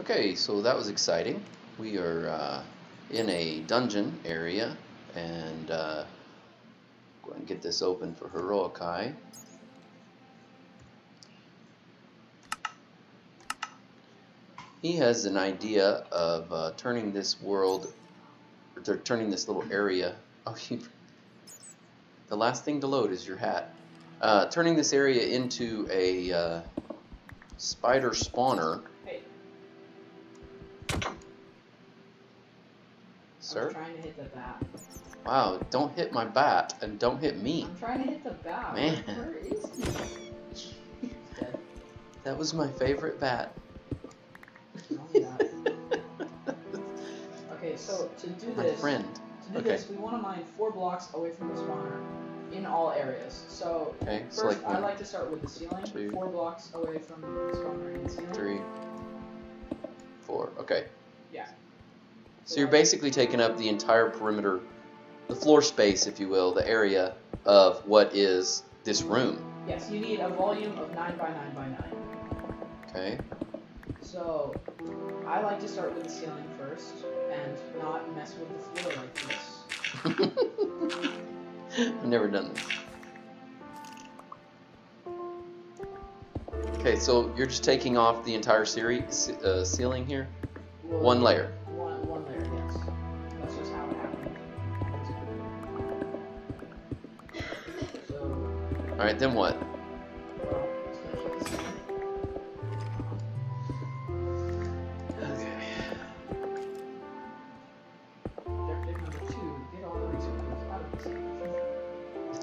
Okay, so that was exciting. We are uh, in a dungeon area, and uh, go and get this open for HeroicKai. He has an idea of uh, turning this world, or turning this little area. Oh, the last thing to load is your hat. Uh, turning this area into a uh, spider spawner. Hey, Sir? I'm trying to hit the bat. Wow, don't hit my bat and don't hit me. I'm trying to hit the bat. Man. Where is he? That was my favorite bat. What's wrong with that? Okay, so to do My this, friend. to do Okay. this, we want to mine four blocks away from the spawner in all areas. So Okay, so first, like I like to start with the ceiling. two, four blocks away from the spawner and the ceiling. three, four. Okay. Yeah. So you're basically taking up the entire perimeter, the floor space, if you will, the area of what is this room. Yes, you need a volume of nine by nine by nine. Okay. So I like to start with the ceiling first and not mess with the floor like this. I've never done this. Okay, so you're just taking off the entire series, uh, ceiling here? Well, One layer. Out then what?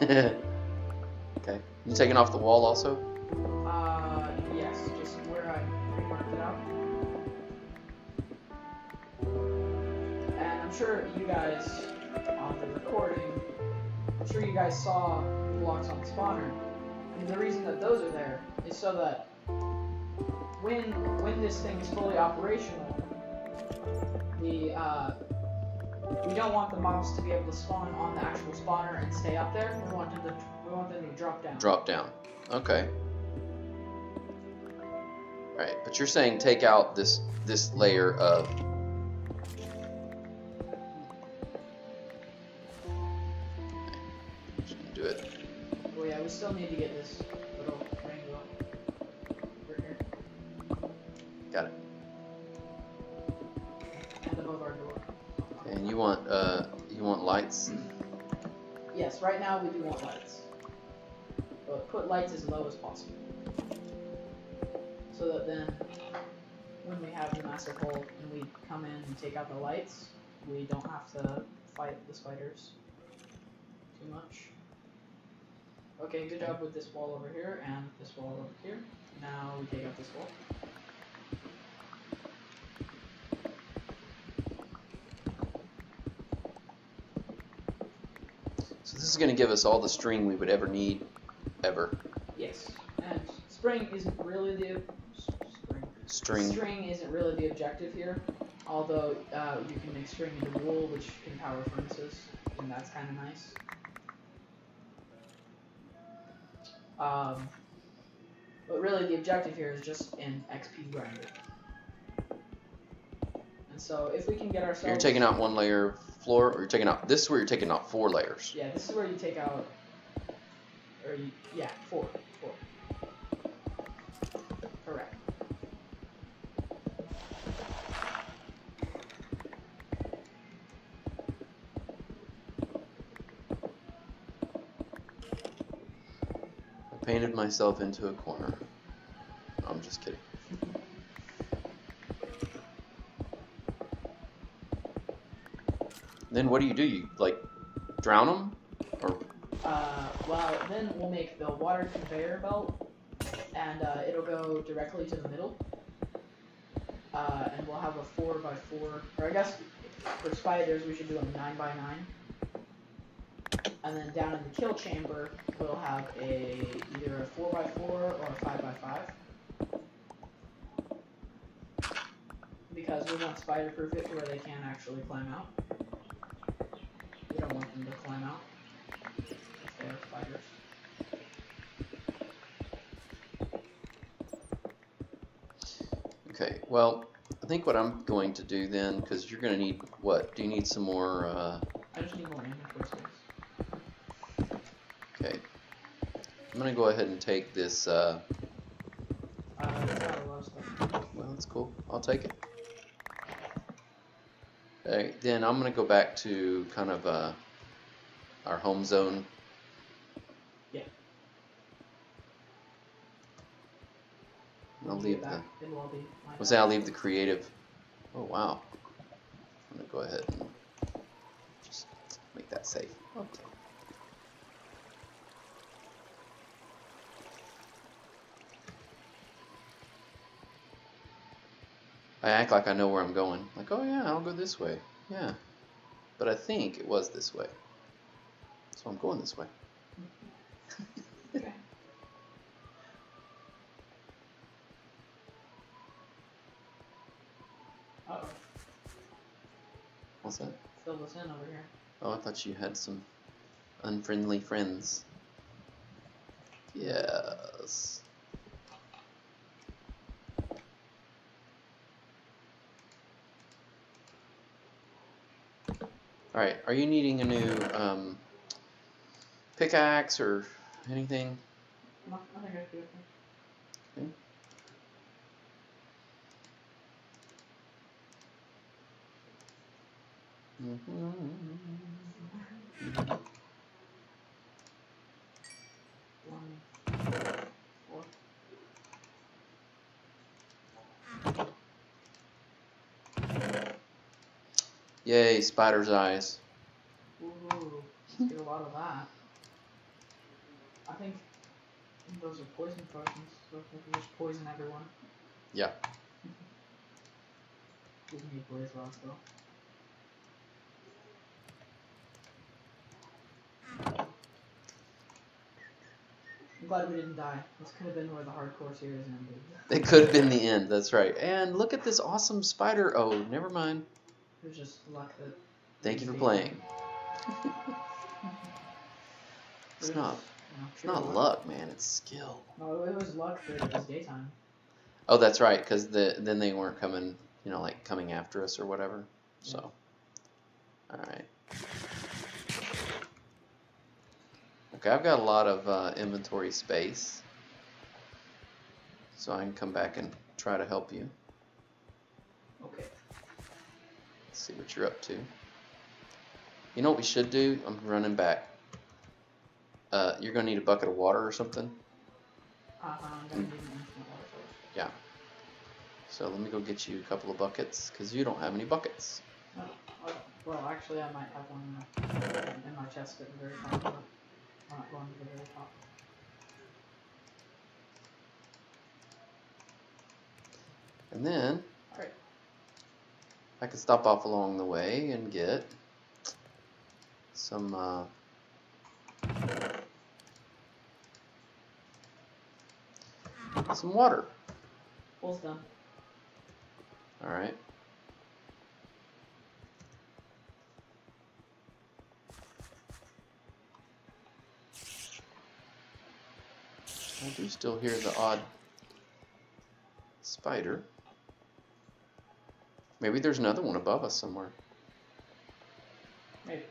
okay. You taking off the wall also? Uh, yes, just where I remarked it out. And I'm sure you guys on the recording, I'm sure you guys saw the blocks on the spawner. And the reason that those are there is so that when when this thing is fully operational, the uh, we don't want the mobs to be able to spawn on the actual spawner and stay up there. We want them to we want them to drop down. Drop down. Okay. Alright, but you're saying take out this this layer of still need to get this little over here Got it. and above our door. And you want uh you want lights? Yes, right now we do want lights, but put lights as low as possible, so that then when we have the massive hole and we come in and take out the lights, we don't have to fight the spiders too much. Okay, good job with this wall over here and this wall over here. Now we take out this wall. So this is gonna give us all the string we would ever need ever. Yes, and spring isn't really the. String. String isn't really the objective here, although uh, you can make string into wool, which can power furnaces, and that's kind of nice. Um, but really, the objective here is just an XP grinder. And so, if we can get ourselves, You're taking out one layer of floor or you're taking out this is where you're taking out four layers. yeah, this is where you take out, or you, yeah, four, painted myself into a corner. I'm just kidding. Then what do you do? You like drown them, or Uh, well, then we'll make the water conveyor belt, and uh, it'll go directly to the middle. Uh, and we'll have a four by four, or I guess for spiders we should do a nine by nine. And then down in the kill chamber, we'll have a either a four by four or a five by five. Because we want spider proof it to where they can't actually climb out. We don't want them to climb out if they are spiders. okay. Well, I think what I'm going to do then, because you're going to need what? Do you need some more? Uh, I just need more space. okay. I'm going to go ahead and take this. Uh, it's got a lot of stuff. well, that's cool. I'll take it. Okay, then I'm going to go back to kind of uh, our home zone. Yeah. I'll leave the. back, It'll all be like We'll that. say I'll leave the creative. Oh wow. I'm gonna go ahead and just make that safe. Okay. I act like I know where I'm going. Like, oh yeah, I'll go this way. Yeah. But I think it was this way. So I'm going this way. Okay. What's that? Fill this in over here. Oh, I thought you had some unfriendly friends. Yes. Alright, are you needing a new um, pickaxe or anything? No, I think I do it. Okay. Mhm. One, four. Yay, spider's eyes. Ooh, get a lot of that. I think those are poison potions, so we can just poison everyone. Yeah. We need blaze rods though. I'm glad we didn't die. This could have been where the hardcore series ended. It could have been the end, that's right. And look at this awesome spider. Oh, never mind. It was just luck that. Thank you for playing. It's not it's not luck, man, it's skill. No, it was luck that it was daytime. Oh, that's right, because the then they weren't coming, you know, like coming after us or whatever. So, all right. Okay, I've got a lot of uh, inventory space, so I can come back and try to help you. Okay. Let's see what you're up to. You know what we should do? I'm running back. Uh, you're gonna need a bucket of water or something. Uh, I'm gonna need an instant water source. So let me go get you a couple of buckets, because you don't have any buckets. Well, actually, I might have one in, my chest at the very top. I'm not going to the very top. And then Alright. I could stop off along the way and get some uh, some water. All right. I do still hear the odd spider. Maybe there's another one above us somewhere. Maybe.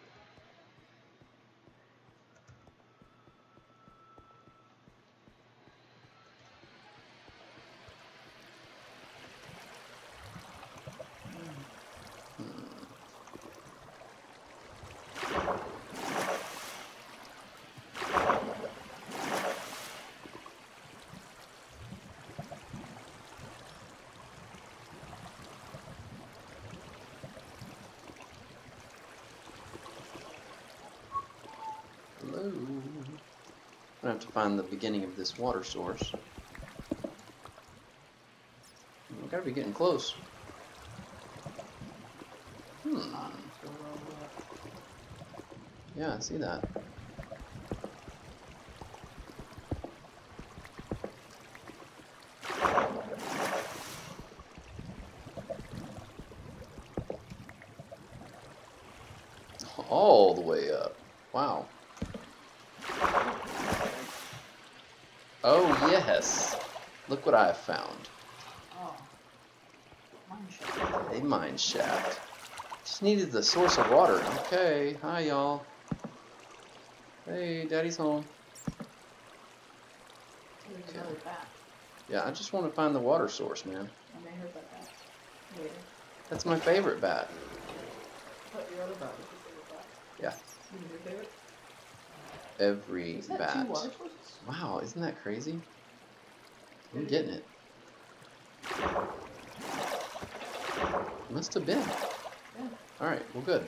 Hello. I'm gonna have to find the beginning of this water source. We gotta be getting close. Hmm. Ah. Yeah, I see that. All the way up. Wow. Oh, yes. What I have found. Oh. mine shaft. A mine shaft. Just needed the source of water. Okay, hi y'all. Hey, daddy's home. Okay. Yeah, I just want to find the water source, man. That's my favorite bat. Yeah. Every bat. Wow, isn't that crazy? I'm getting it. Must have been. Yeah. Alright, well good.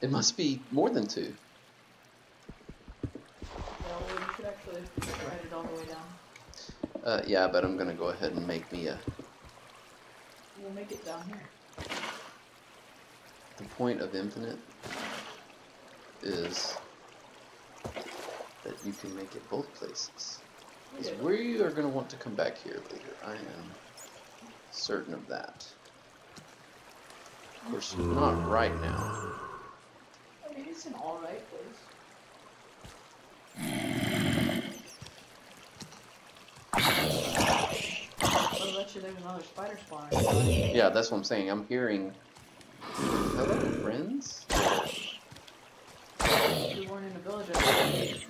It must be more than two. Well, you should actually write it all the way down. Uh, yeah, but I'm gonna go ahead and make me a. We'll make it down here. The point of infinite is that you can make it both places. Because we are gonna want to come back here later. I am certain of that. Of course, not right now. I mean, it's an alright place. I bet you there's another spider spawner. Yeah, that's what I'm saying. I'm hearing. Hello, friends? We weren't in the village, I'd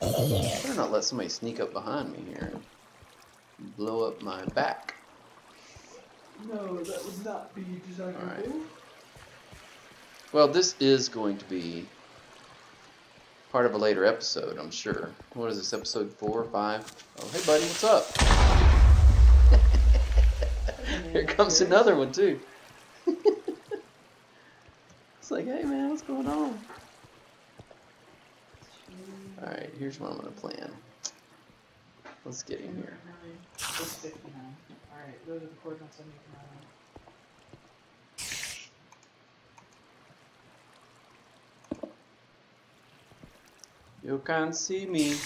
Better not let somebody sneak up behind me here and blow up my back. No, that would not be desirable. Alright. Well, this is going to be part of a later episode, I'm sure. What is this, episode four or five? Oh, hey, buddy, what's up? Here comes another one, too. it's like, hey, man, what's going on? Alright, here's what I'm going to plan. Let's get in here. Alright, those are the coordinates I'm making out of. You can't see me,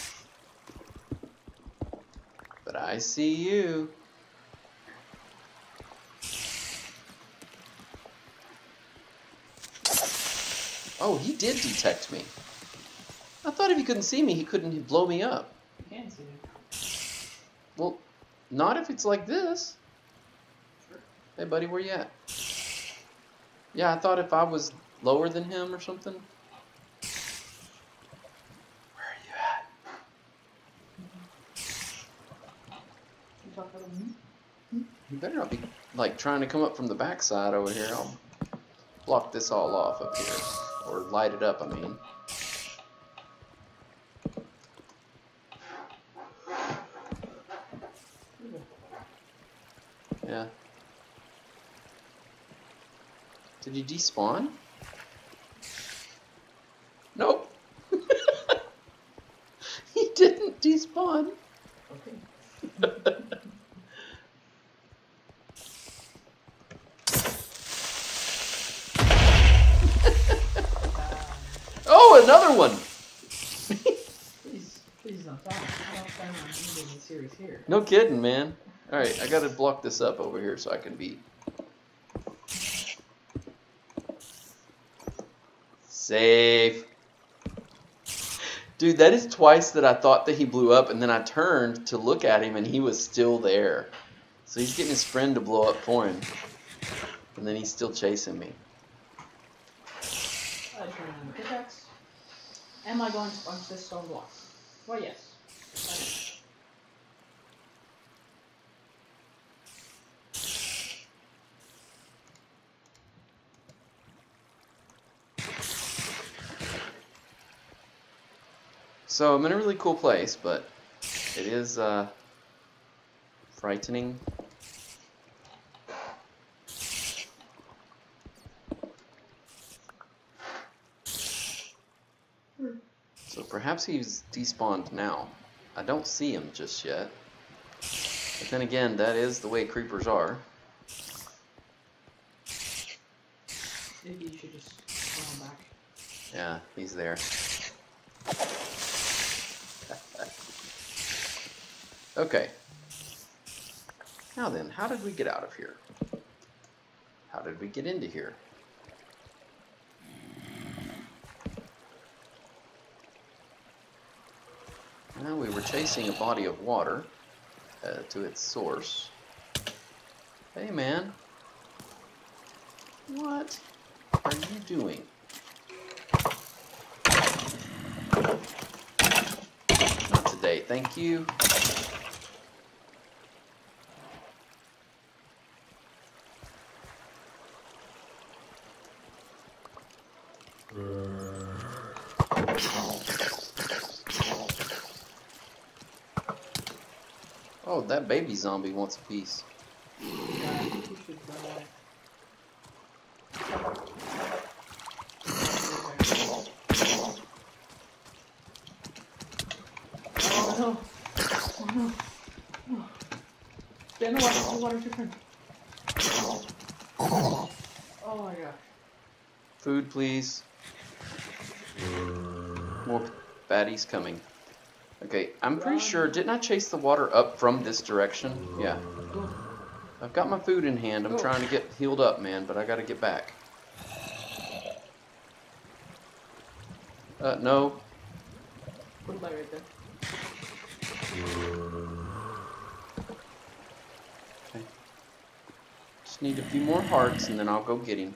but I see you. Oh, he did detect me. I thought if he couldn't see me, he couldn't blow me up. You can see it. Well, not if it's like this. Sure. Hey, buddy, where you at? Yeah, I thought if I was lower than him or something. Where are you at? You talk about me? You better not be like trying to come up from the backside over here. I'll block this all off up here, or light it up. I mean. Yeah. Did you despawn? Nope. he didn't despawn. Okay. Oh, another one. please, please don't. I don't ending the series here. No kidding, man. All right, I gotta block this up over here so I can be safe. Dude, that is twice that I thought that he blew up, and then I turned to look at him, and he was still there. So he's getting his friend to blow up for him, and then he's still chasing me. Am I going to punch this stone block? Well, yes. So I'm in a really cool place, but it is uh, frightening. So perhaps he's despawned now. I don't see him just yet. But then again, that is the way creepers are. Maybe you should just him back. Yeah, he's there. Okay. Now then, how did we get out of here? How did we get into here? Now we were chasing a body of water uh, to its source. Hey, man. What are you doing? Not today, thank you. Oh, that baby zombie wants a piece. Yeah, I think we should die. Oh no! Oh no! Oh. Stay in the water, the water's your friend. Oh my gosh. Food, please. More baddies coming. Okay, I'm pretty sure. Didn't I chase the water up from this direction? Yeah. I've got my food in hand. I'm trying to get healed up, man, but I gotta get back. Uh, no. Put it right there. Okay. Just need a few more hearts, and then I'll go get him.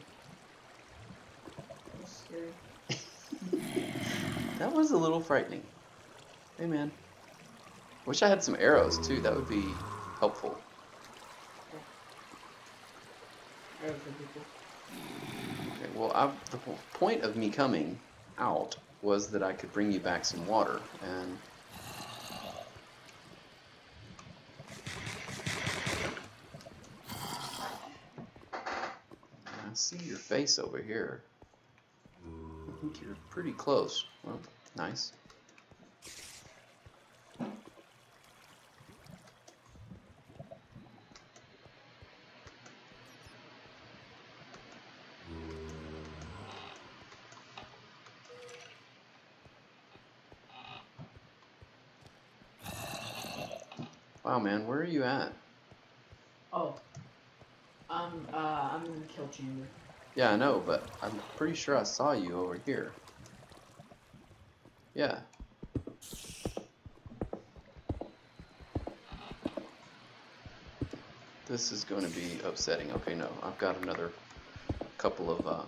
That was a little frightening. Hey, man. Wish I had some arrows, too. That would be helpful. Okay, well, I, the point of me coming out was that I could bring you back some water, and I see your face over here. I think you're pretty close. Well, nice. Wow, man, where are you at? Oh. I'm uh I'm in the kill chamber. Yeah, I know, but I'm pretty sure I saw you over here. Yeah. This is going to be upsetting. Okay, no, I've got another couple of, uh...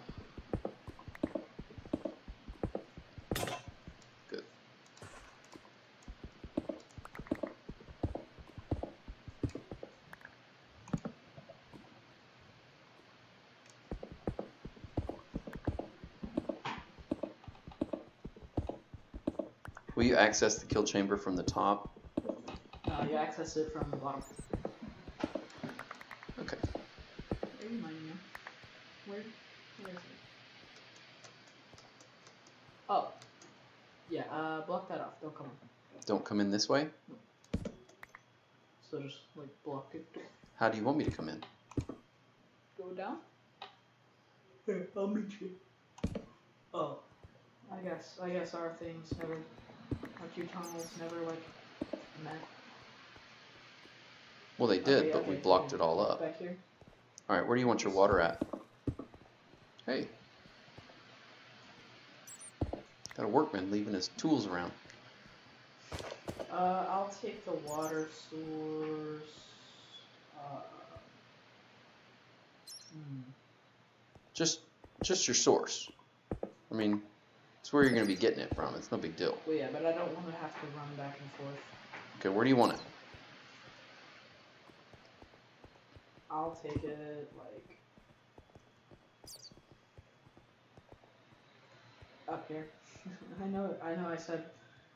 access the kill chamber from the top? Uh, you access it from the bottom. Okay. Where are you mining now? Where? Where is it? Oh. Yeah, uh, block that off. Don't come in. Don't come in this way? So just, like, block it. How do you want me to come in? Go down? Here, I'll meet you. Oh. I guess, I guess our things never, like your tunnels never, like, met. Well, they did, Okay, but we blocked okay. it all up. Back here? Alright, where do you want your water at? Hey. Got a workman leaving his tools around. Uh, I'll take the water source. Uh, hmm. Just just your source. I mean, it's where you're going to be getting it from. It's no big deal. Well, yeah, but I don't want to have to run back and forth. Okay, where do you want it? I'll take it like up here. I know, I know. I said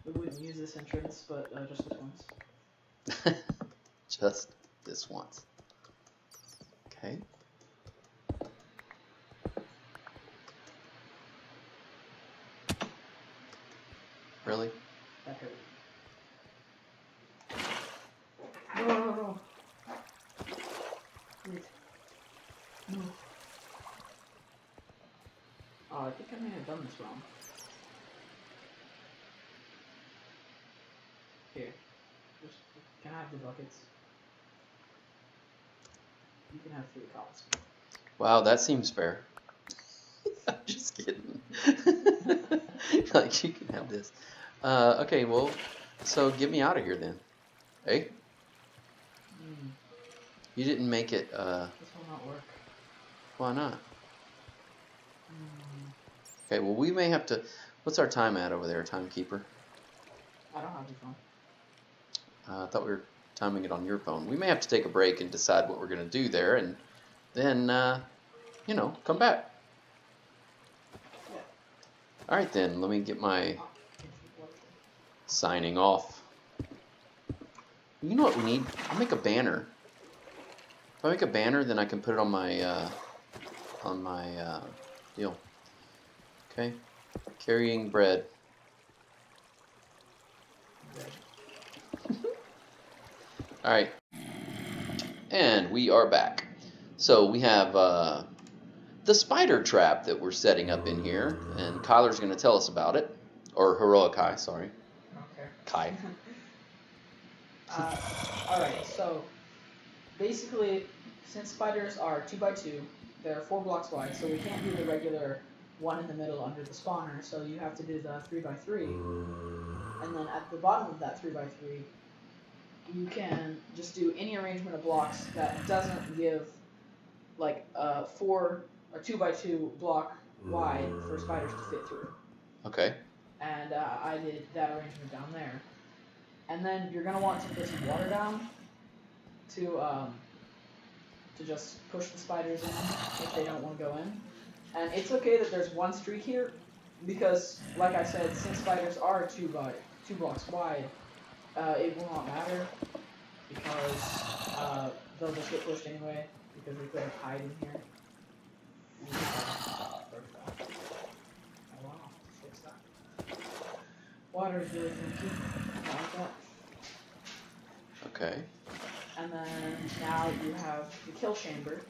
we wouldn't use this entrance, but uh, just this once. just this once. Okay. Really? That hurt. No, no, no, no. Wait. No. Oh, I think I may have done this wrong. Here. Just, can I have the buckets? You can have three cops. Wow, that seems fair. I'm just kidding. like you can have this. Uh, okay, well, So get me out of here then. Hey, Hmm, you didn't make it. Uh, this will not work. why not? Hmm, Okay, well we may have to. What's our time at over there, timekeeper? I don't have the phone. Uh, I thought we were timing it on your phone. We may have to take a break and decide what we're gonna do there, and then, uh, you know, come back. Yeah. All right then. Let me get my can't you work? signing off. You know what we need? I'll make a banner. If I make a banner, then I can put it on my uh, on my uh, deal. Okay, carrying bread. All right, and we are back. So we have uh, the spider trap that we're setting up in here, and Kyler's going to tell us about it, or Heroic Kai, sorry, Okay. Kai. Uh, Alright, so basically, since spiders are 2 by 2 they're 4 blocks wide, so we can't do the regular one in the middle under the spawner, so you have to do the 3 by 3 And then at the bottom of that 3 by 3 you can just do any arrangement of blocks that doesn't give like a 4 or 2 by 2 block wide for spiders to fit through Okay. and uh, I did that arrangement down there. And then you're gonna want to put some water down to um, to just push the spiders in if they don't want to go in. And it's okay that there's one streak here because, like I said, since spiders are two by two blocks wide, uh, it will not matter because uh, they'll just get pushed anyway because we could hide in here. Wow, fix that. Water is really funky. I like that. Okay. And then now you have the kill chamber.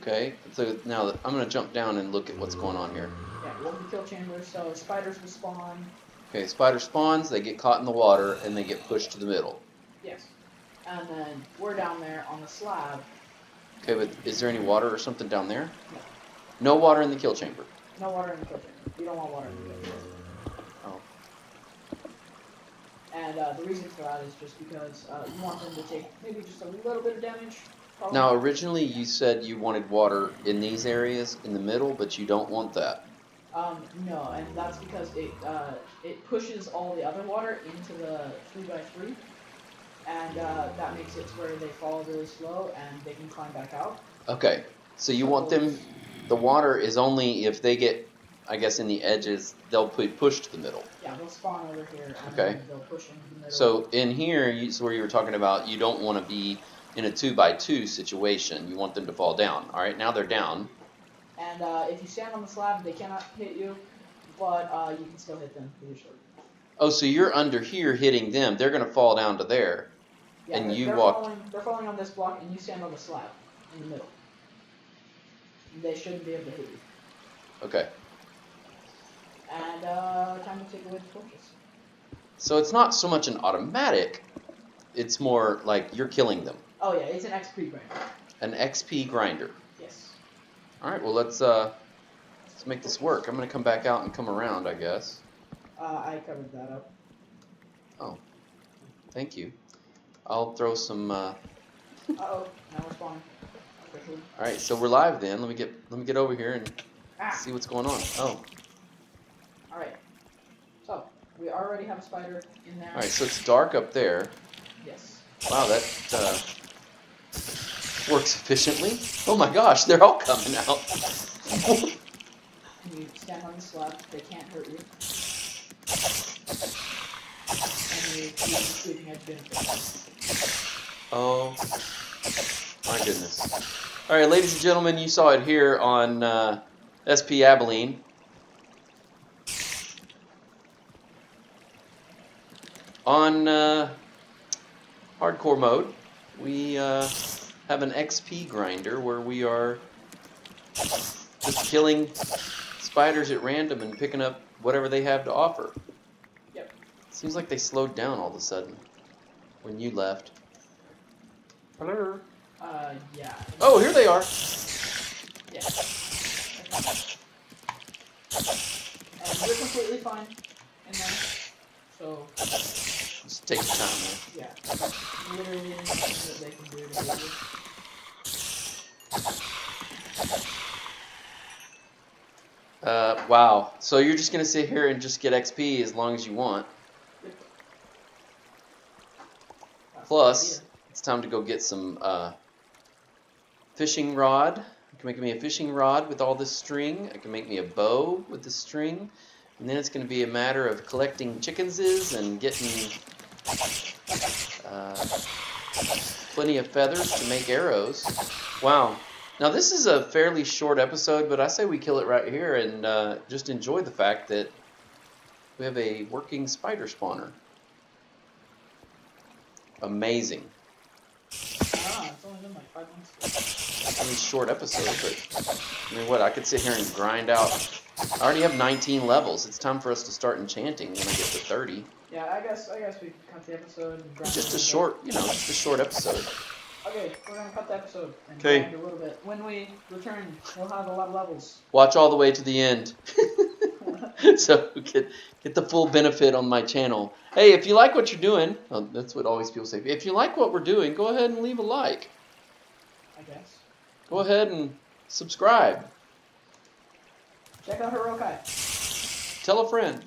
Okay. So now I'm gonna jump down and look at what's going on here. Yeah, the kill chamber, so spiders will spawn. Okay. Spider spawns. They get caught in the water and they get pushed to the middle. Yes. And then we're down there on the slab. Okay. But is there any water or something down there? No. No water in the kill chamber. No water in the kill chamber. You don't want water in the kill chamber. Oh. And uh, the reason for that is just because uh, you want them to take maybe just a little bit of damage. Now originally you said you wanted water in these areas in the middle, but you don't want that. Um, no, and that's because it uh, it pushes all the other water into the three by three, and uh, that makes it to where they fall really slow and they can climb back out. Okay. So you want them. The water is only if they get, I guess, in the edges. They'll put pushed to the middle. Yeah, they'll spawn over here and Okay. then they'll push into the middle. So in here, you, so where you were talking about, you don't want to be in a two by two situation. You want them to fall down. All right, now they're down. and uh, if you stand on the slab, they cannot hit you, but uh, you can still hit them sword. Oh, so you're under here hitting them. They're gonna fall down to there. Yeah, And you walked- Falling, they're falling on this block, and you stand on the slab in the middle. They shouldn't be able to hit you. Okay. And uh, time to take away the torches. So it's not so much an automatic. It's more like you're killing them. Oh yeah, it's an XP grinder. An XP grinder. Yes. All right. Well, let's uh, let's make this work. I'm gonna come back out and come around. I guess. Uh, I covered that up. Oh, thank you. I'll throw some. Uh, Uh oh, now we're spawning. Officially. all right. So we're live then. Let me get let me get over here and Ah. see what's going on. Oh. All right. So we already have a spider in there. All right. So it's dark up there. Yes. Wow, that uh, works efficiently. Oh my gosh, they're all coming out. And you stand on the slab. They can't hurt you. And you use the sweeping edge benefit. oh my goodness. All right, ladies and gentlemen, you saw it here on uh, SP Abilene. On uh, hardcore mode, we uh, have an XP grinder where we are just killing spiders at random and picking up whatever they have to offer. Yep. Seems like they slowed down all of a sudden when you left. Hello. Uh, yeah. Oh, here they are. Yeah. And you're completely fine in there. So Just take your time, man. yeah, literally anything that they can do to do. Uh, wow. So you're just gonna sit here and just get XP as long as you want. Plus- It's time to go get some uh, fishing rod. I can make me a fishing rod with all this string. I can make me a bow with the string. And then it's going to be a matter of collecting chickenses and getting uh, plenty of feathers to make arrows. Wow. Now, this is a fairly short episode, but I say we kill it right here and uh, just enjoy the fact that we have a working spider spawner. Amazing. Ah, it's only been like five minutes. I short episode, but I mean, what? I could sit here and grind out. I already have 19 levels. It's time for us to start enchanting when I get to 30. Yeah, I guess I guess we can cut the episode. And grind Just a short, you know, just a short episode. Okay, we're gonna cut the episode and 'Kay. grind a little bit. When we return, we'll have a lot of levels. Watch all the way to the end, so get get the full benefit on my channel. Hey, if you like what you're doing, well, that's what always people say. If you like what we're doing, go ahead and leave a like. I guess. Go ahead and subscribe. Check out HeroicKai. Tell a friend.